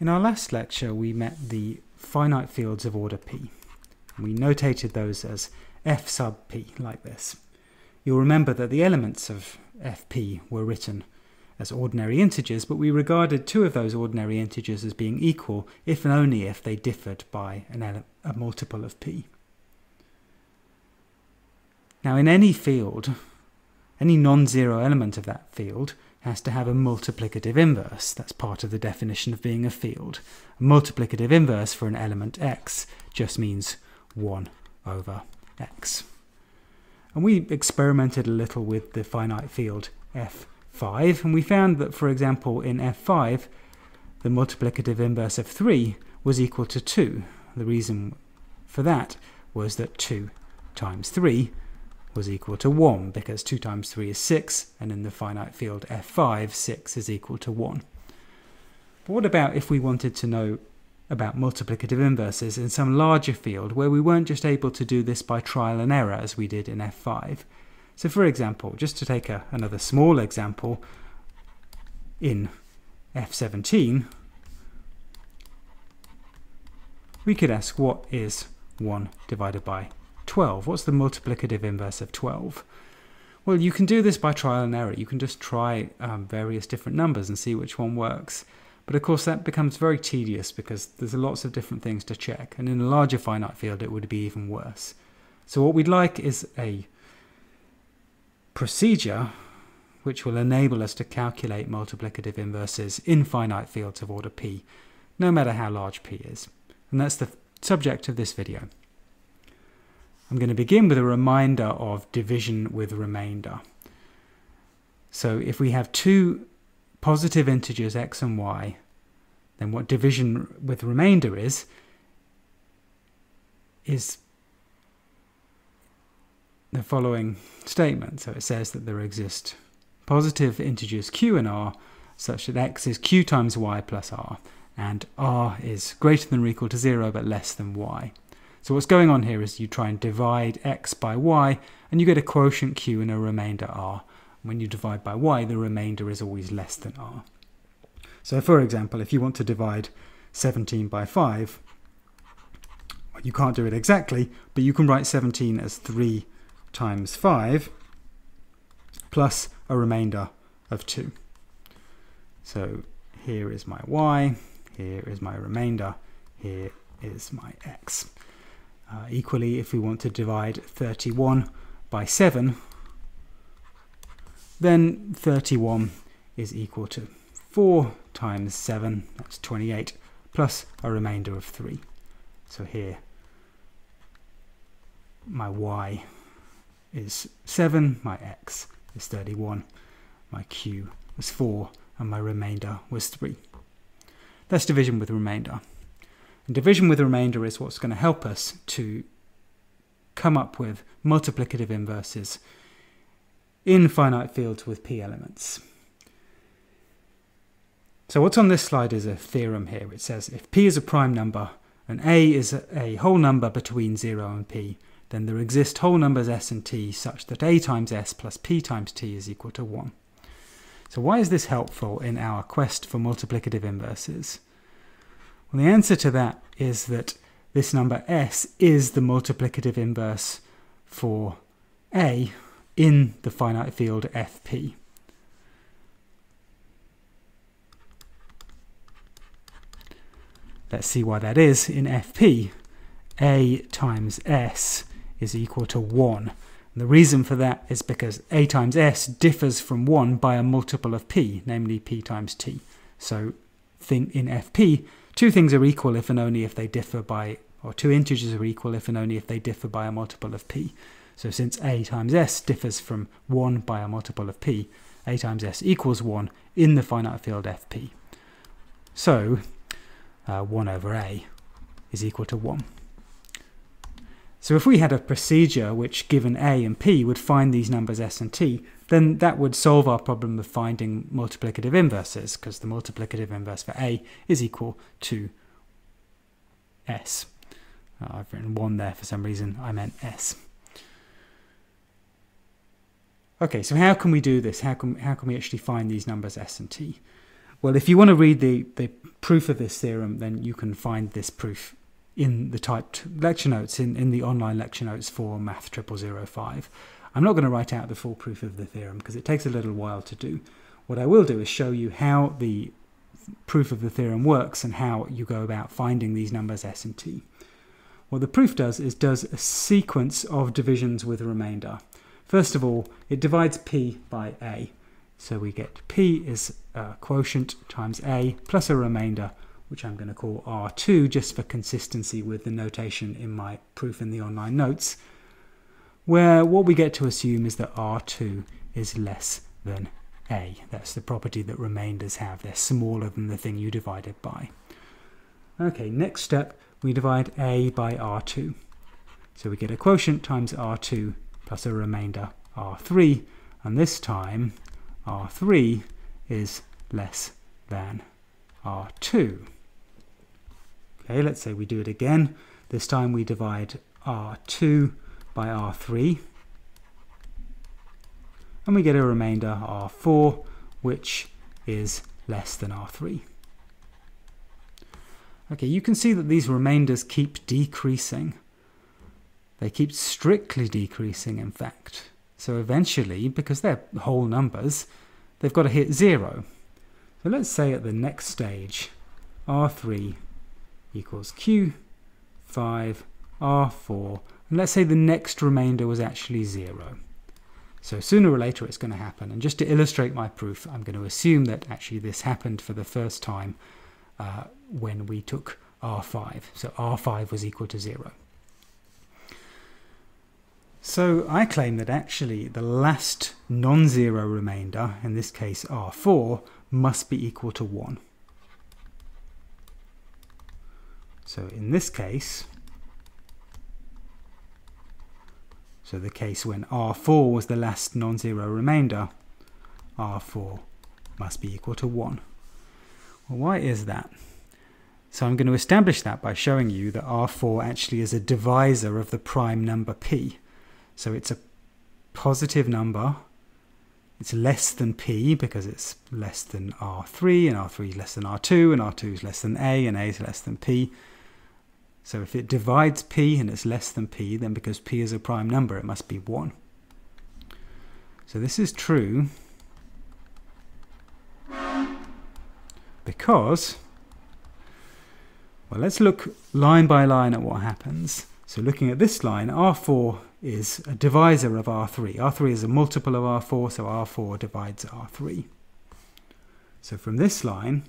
In our last lecture, we met the finite fields of order p. We notated those as f sub p, like this. You'll remember that the elements of fp were written as ordinary integers, but we regarded two of those ordinary integers as being equal if and only if they differed by an a multiple of p. Now, in any field, any non-zero element of that field has to have a multiplicative inverse. That's part of the definition of being a field. A multiplicative inverse for an element x just means 1 over x. And we experimented a little with the finite field f5, and we found that, for example, in f5, the multiplicative inverse of 3 was equal to 2. The reason for that was that 2 times 3 was equal to 1 because 2 times 3 is 6 and in the finite field f5 6 is equal to 1. But what about if we wanted to know about multiplicative inverses in some larger field where we weren't just able to do this by trial and error as we did in f5? So for example, just to take a, another small example, in f17 we could ask what is 1 divided by 12. What's the multiplicative inverse of 12? Well, you can do this by trial and error. You can just try um, various different numbers and see which one works. But of course, that becomes very tedious because there's lots of different things to check. And in a larger finite field, it would be even worse. So what we'd like is a procedure which will enable us to calculate multiplicative inverses in finite fields of order p, no matter how large p is. And that's the subject of this video. I'm going to begin with a reminder of division with remainder. So if we have two positive integers x and y, then what division with remainder is, is the following statement. So it says that there exist positive integers q and r such that x is q times y plus r, and r is greater than or equal to 0 but less than y. So what's going on here is you try and divide x by y, and you get a quotient q and a remainder r. When you divide by y, the remainder is always less than r. So for example, if you want to divide 17 by 5, well, you can't do it exactly, but you can write 17 as 3 times 5 plus a remainder of 2. So here is my y, here is my remainder, here is my x. Uh, equally, if we want to divide 31 by 7, then 31 is equal to 4 times 7, that's 28, plus a remainder of 3. So here, my y is 7, my x is 31, my q was 4, and my remainder was 3. That's division with remainder. And division with remainder is what's going to help us to come up with multiplicative inverses in finite fields with p elements. So what's on this slide is a theorem here. It says if p is a prime number and a is a whole number between 0 and p, then there exist whole numbers s and t such that a times s plus p times t is equal to 1. So why is this helpful in our quest for multiplicative inverses? Well, the answer to that is that this number s is the multiplicative inverse for a in the finite field fp. Let's see why that is. In fp, a times s is equal to 1. And the reason for that is because a times s differs from 1 by a multiple of p, namely p times t. So think in fp, Two things are equal if and only if they differ by, or two integers are equal if and only if they differ by a multiple of p. So since a times s differs from 1 by a multiple of p, a times s equals 1 in the finite field fp. So uh, 1 over a is equal to 1. So if we had a procedure which given a and p would find these numbers s and t, then that would solve our problem of finding multiplicative inverses, because the multiplicative inverse for a is equal to s. Uh, I've written 1 there for some reason, I meant s. Okay, so how can we do this? How can, how can we actually find these numbers s and t? Well, if you want to read the, the proof of this theorem, then you can find this proof in the typed lecture notes, in, in the online lecture notes for Math 0005. I'm not going to write out the full proof of the theorem because it takes a little while to do. What I will do is show you how the proof of the theorem works and how you go about finding these numbers s and t. What the proof does is does a sequence of divisions with a remainder. First of all, it divides p by a. So we get p is a quotient times a plus a remainder, which I'm going to call r2 just for consistency with the notation in my proof in the online notes, where what we get to assume is that r2 is less than a. That's the property that remainders have. They're smaller than the thing you divided by. Okay, next step, we divide a by r2. So we get a quotient times r2 plus a remainder r3, and this time r3 is less than r2. Okay, let's say we do it again. This time we divide r2 by r3 and we get a remainder r4 which is less than r3. Okay, you can see that these remainders keep decreasing. They keep strictly decreasing in fact. So eventually, because they're whole numbers, they've got to hit zero. So let's say at the next stage, R3 equals Q, 5, R4, and let's say the next remainder was actually zero. So sooner or later it's going to happen. And just to illustrate my proof, I'm going to assume that actually this happened for the first time uh, when we took R5. So R5 was equal to zero. So I claim that actually the last non-zero remainder, in this case R4, must be equal to 1. So in this case, so the case when R4 was the last non-zero remainder, R4 must be equal to 1. Well, why is that? So I'm going to establish that by showing you that R4 actually is a divisor of the prime number P. So it's a positive number. It's less than P because it's less than R3 and R3 is less than R2 and R2 is less than A and A is less than P. So if it divides P and it's less than P, then because P is a prime number, it must be 1. So this is true because, well, let's look line by line at what happens. So looking at this line, R4 is a divisor of R3. R3 is a multiple of R4, so R4 divides R3. So from this line,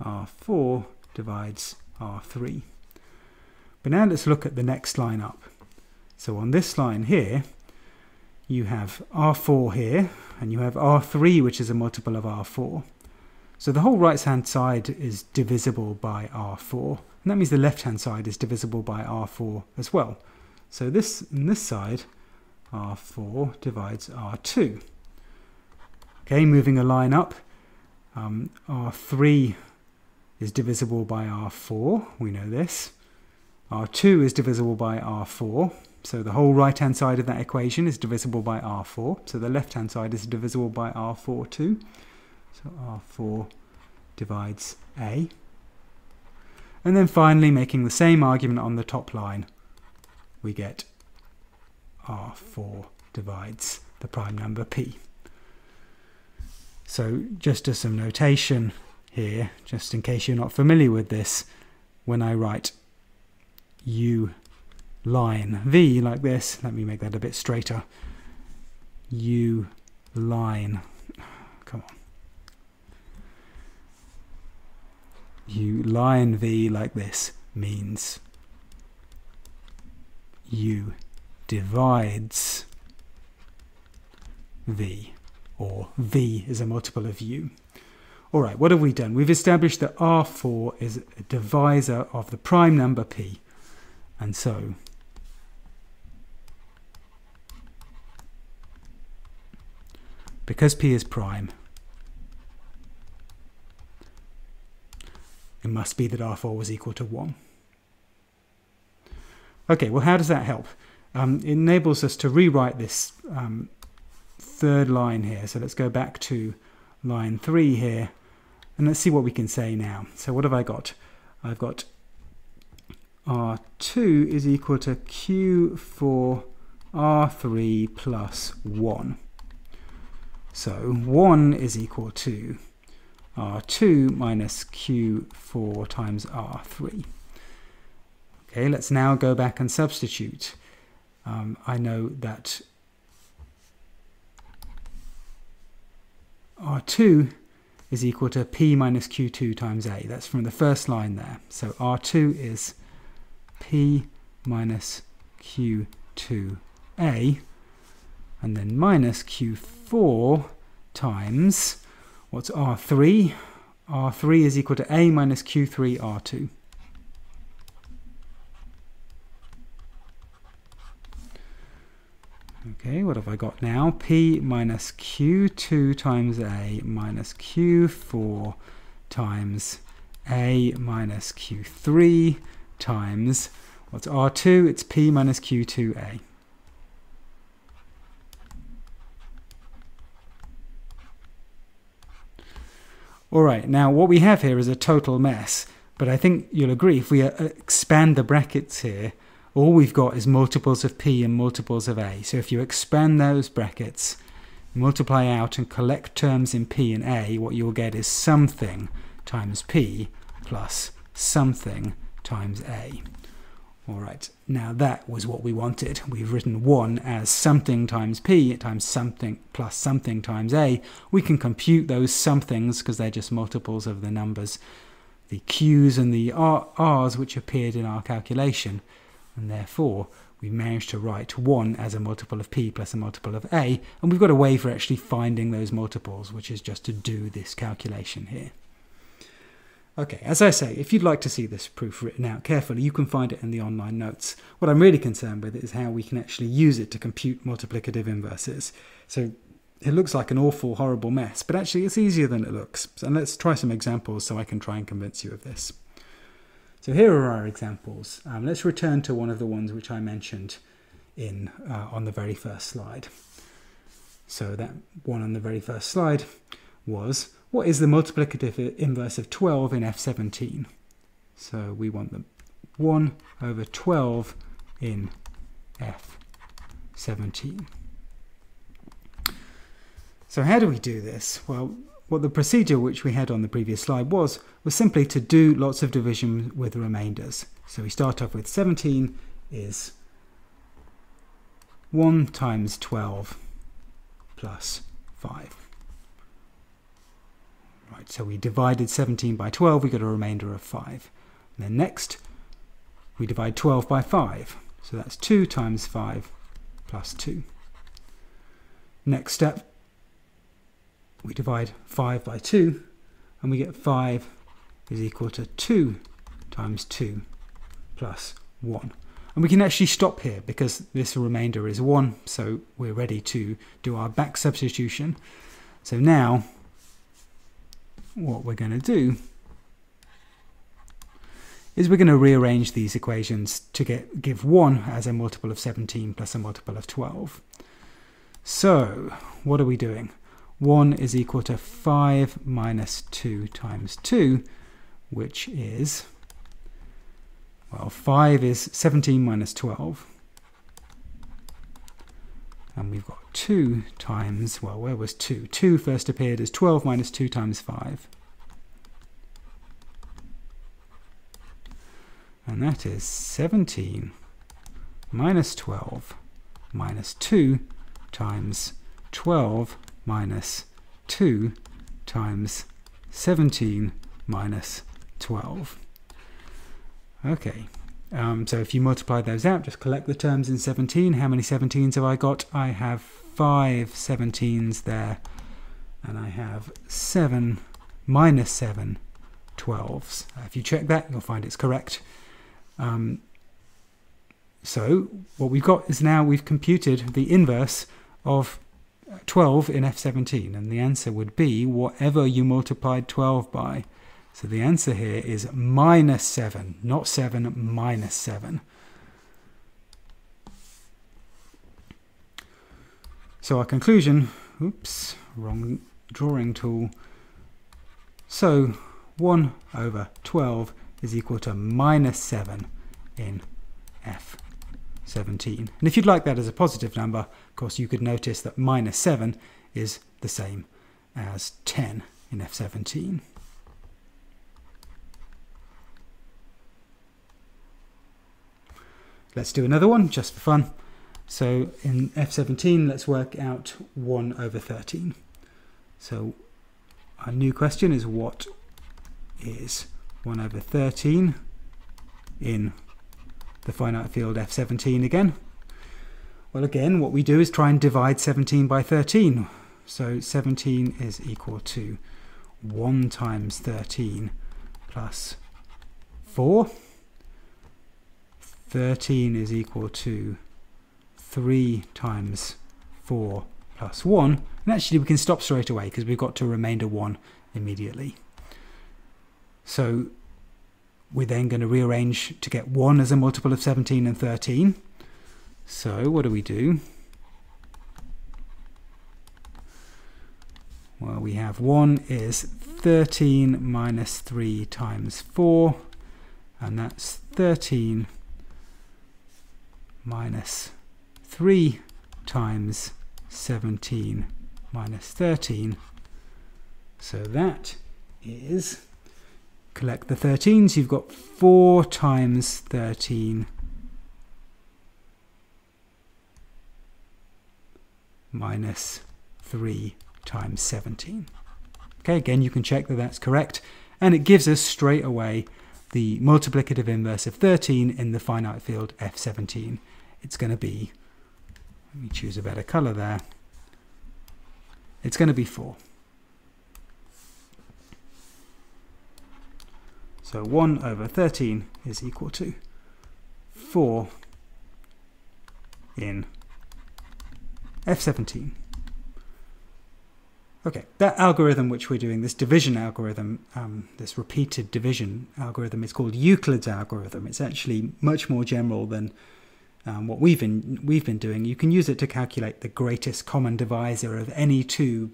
R4 divides R3. But now let's look at the next line up. So on this line here, you have R4 here, and you have R3, which is a multiple of R4. So the whole right-hand side is divisible by R4. And that means the left-hand side is divisible by R4 as well. So this, in this side, R4 divides R2. Okay, moving a line up, um, R3 is divisible by R4, we know this. R2 is divisible by R4, so the whole right-hand side of that equation is divisible by R4, so the left-hand side is divisible by R4 too. So R4 divides A. And then finally, making the same argument on the top line, we get R4 divides the prime number P. So just as some notation here, just in case you're not familiar with this, when I write U line V like this, let me make that a bit straighter, U line, come on, U line V like this means U divides V, or V is a multiple of U. Alright, what have we done? We've established that R4 is a divisor of the prime number P, and so because P is prime, it must be that R4 was equal to 1. Okay, well, how does that help? Um, it enables us to rewrite this um, third line here. So let's go back to line 3 here, And let's see what we can say now. So what have I got? I've got R2 is equal to Q for R3 plus 1. So 1 is equal to R2 minus Q4 times R3. Okay, let's now go back and substitute. Um, I know that R2 is equal to P minus Q2 times A. That's from the first line there. So R2 is P minus Q2A and then minus Q4 times, what's R3? R3 is equal to A minus Q3 R2. Okay, what have I got now? P minus Q2 times A minus Q4 times A minus Q3 times, what's R2? It's P minus Q2A. All right, now what we have here is a total mess, but I think you'll agree if we uh, expand the brackets here, all we've got is multiples of p and multiples of a. So if you expand those brackets, multiply out and collect terms in p and a, what you'll get is something times p plus something times a. All right, now that was what we wanted. We've written 1 as something times p times something plus something times a. We can compute those somethings because they're just multiples of the numbers, the q's and the r's which appeared in our calculation and therefore we managed to write 1 as a multiple of p plus a multiple of a, and we've got a way for actually finding those multiples, which is just to do this calculation here. Okay, as I say, if you'd like to see this proof written out carefully, you can find it in the online notes. What I'm really concerned with is how we can actually use it to compute multiplicative inverses. So it looks like an awful, horrible mess, but actually it's easier than it looks. And let's try some examples so I can try and convince you of this. So here are our examples. Um, let's return to one of the ones which I mentioned in uh, on the very first slide. So that one on the very first slide was, what is the multiplicative inverse of 12 in F17? So we want the 1 over 12 in F17. So how do we do this? Well, what the procedure which we had on the previous slide was, was simply to do lots of division with the remainders. So we start off with 17 is 1 times 12 plus 5. Right, so we divided 17 by 12, we got a remainder of 5. And then next, we divide 12 by 5. So that's 2 times 5 plus 2. Next step, we divide 5 by 2 and we get 5 is equal to 2 times 2 plus 1. And we can actually stop here because this remainder is 1, so we're ready to do our back substitution. So now, what we're going to do is we're going to rearrange these equations to get give 1 as a multiple of 17 plus a multiple of 12. So, what are we doing? 1 is equal to 5 minus 2 times 2, which is, well, 5 is 17 minus 12. And we've got 2 times, well, where was 2? 2 first appeared as 12 minus 2 times 5. And that is 17 minus 12 minus 2 times 12 minus 2 times 17 minus 12. Okay, um, so if you multiply those out, just collect the terms in 17. How many 17s have I got? I have five 17s there, and I have 7 minus 7 12s. Uh, if you check that, you'll find it's correct. Um, so what we've got is now we've computed the inverse of 12 in F17 and the answer would be whatever you multiplied 12 by. So the answer here is minus 7, not 7, minus 7. So our conclusion, oops, wrong drawing tool. So 1 over 12 is equal to minus 7 in F17. And if you'd like that as a positive number, of course, you could notice that minus 7 is the same as 10 in F17. Let's do another one just for fun. So in F17, let's work out 1 over 13. So our new question is what is 1 over 13 in the finite field F17 again? Well, again, what we do is try and divide 17 by 13. So 17 is equal to 1 times 13 plus 4. 13 is equal to 3 times 4 plus 1. And actually we can stop straight away because we've got to remainder 1 immediately. So we're then going to rearrange to get 1 as a multiple of 17 and 13. So what do we do? Well, we have 1 is 13 minus 3 times 4, and that's 13 minus 3 times 17 minus 13. So that is, collect the 13s, you've got 4 times 13 minus 3 times 17. Okay, again, you can check that that's correct. And it gives us straight away the multiplicative inverse of 13 in the finite field F17. It's going to be, let me choose a better color there. It's going to be 4. So 1 over 13 is equal to 4 in F17. Okay, that algorithm which we're doing, this division algorithm, um, this repeated division algorithm, is called Euclid's algorithm. It's actually much more general than um, what we've been we've been doing. You can use it to calculate the greatest common divisor of any two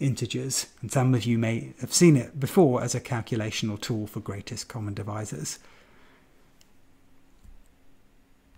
integers, and some of you may have seen it before as a calculational tool for greatest common divisors.